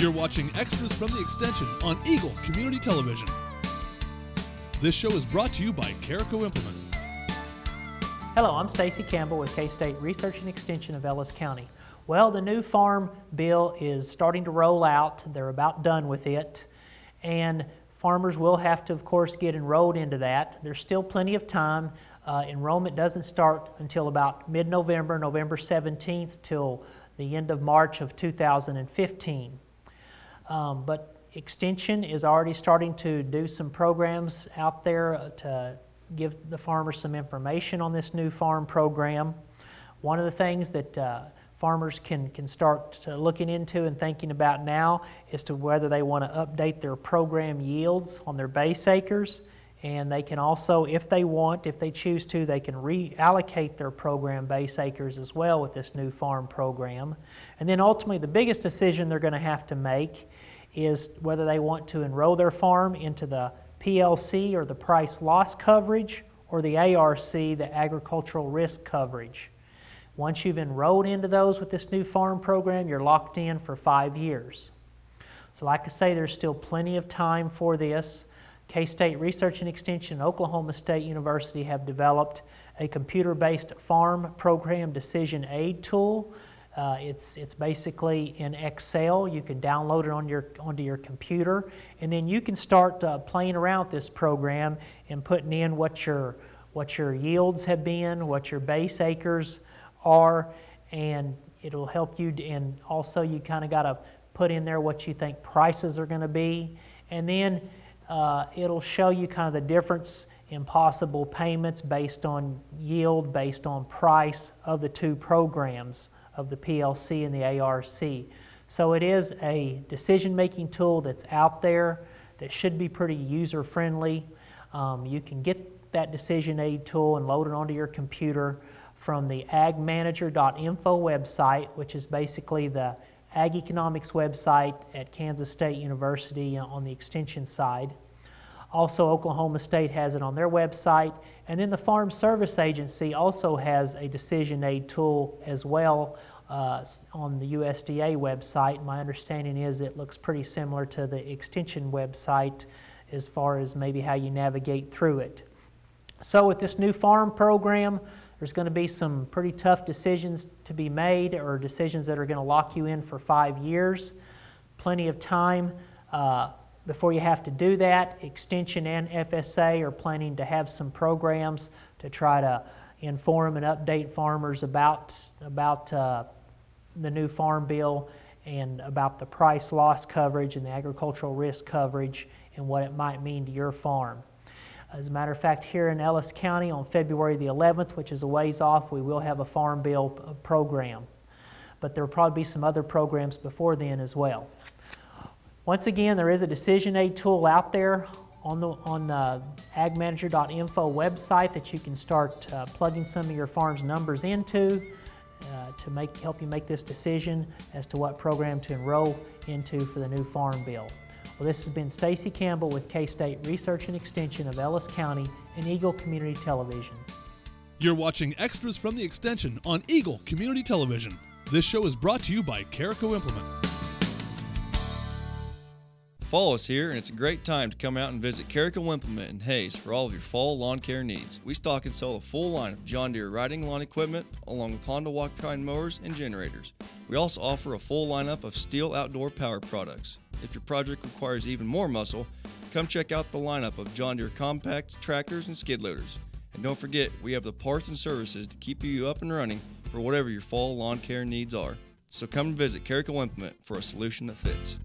You're watching extras from the extension on Eagle Community Television. This show is brought to you by Carrico Implement. Hello, I'm Stacy Campbell with K-State Research and Extension of Ellis County. Well, the new farm bill is starting to roll out. They're about done with it. And farmers will have to, of course, get enrolled into that. There's still plenty of time. Uh, enrollment doesn't start until about mid-November, November 17th, till the end of March of 2015. Um, but Extension is already starting to do some programs out there to give the farmers some information on this new farm program. One of the things that uh, farmers can, can start looking into and thinking about now is to whether they want to update their program yields on their base acres. And they can also, if they want, if they choose to, they can reallocate their program base acres as well with this new farm program. And then ultimately, the biggest decision they're going to have to make is whether they want to enroll their farm into the PLC or the price loss coverage or the ARC, the agricultural risk coverage. Once you've enrolled into those with this new farm program, you're locked in for five years. So, like I say, there's still plenty of time for this. K State Research and Extension and Oklahoma State University have developed a computer based farm program decision aid tool uh, it's, it's basically in Excel. You can download it on your, onto your computer, and then you can start uh, playing around with this program and putting in what your, what your yields have been, what your base acres are, and it'll help you. And also, you kind of got to put in there what you think prices are going to be, and then uh, it'll show you kind of the difference in possible payments based on yield, based on price of the two programs of the PLC and the ARC. So it is a decision-making tool that's out there that should be pretty user-friendly. Um, you can get that decision aid tool and load it onto your computer from the agmanager.info website, which is basically the ag economics website at Kansas State University on the extension side. Also, Oklahoma State has it on their website. And then the Farm Service Agency also has a decision aid tool as well uh, on the USDA website. My understanding is it looks pretty similar to the extension website as far as maybe how you navigate through it. So with this new farm program, there's going to be some pretty tough decisions to be made or decisions that are going to lock you in for five years. Plenty of time uh, before you have to do that. Extension and FSA are planning to have some programs to try to inform and update farmers about, about uh, the new farm bill and about the price loss coverage and the agricultural risk coverage and what it might mean to your farm. As a matter of fact, here in Ellis County on February the 11th, which is a ways off, we will have a farm bill program. But there will probably be some other programs before then as well. Once again, there is a decision aid tool out there on the on the agmanager.info website that you can start uh, plugging some of your farm's numbers into uh, to make, help you make this decision as to what program to enroll into for the new Farm Bill. Well, this has been Stacy Campbell with K-State Research and Extension of Ellis County and Eagle Community Television. You're watching extras from the extension on Eagle Community Television. This show is brought to you by Carrico Implement. Fall is here, and it's a great time to come out and visit Carrico Implement in Hays for all of your fall lawn care needs. We stock and sell a full line of John Deere riding lawn equipment, along with Honda walk behind mowers and generators. We also offer a full lineup of Stihl outdoor power products. If your project requires even more muscle, come check out the lineup of John Deere compacts, tractors, and skid loaders. And don't forget, we have the parts and services to keep you up and running for whatever your fall lawn care needs are. So come visit Carrico Implement for a solution that fits.